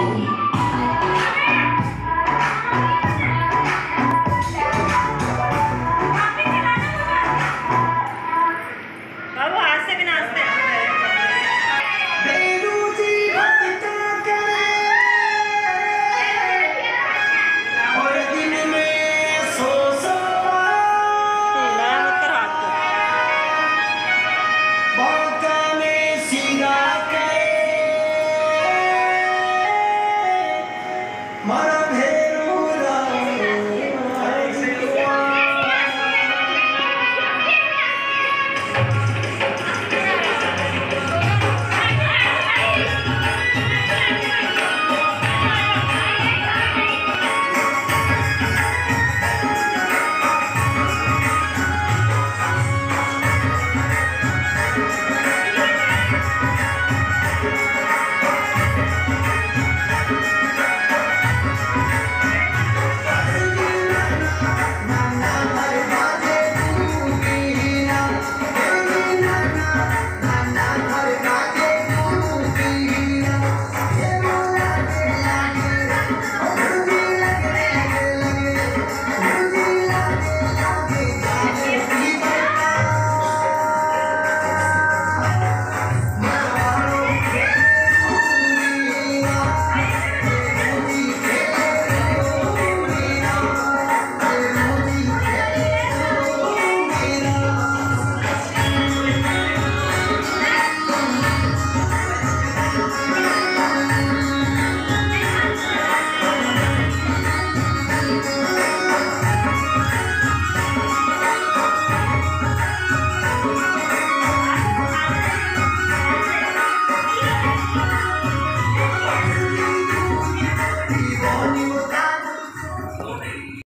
Babu Maravilha.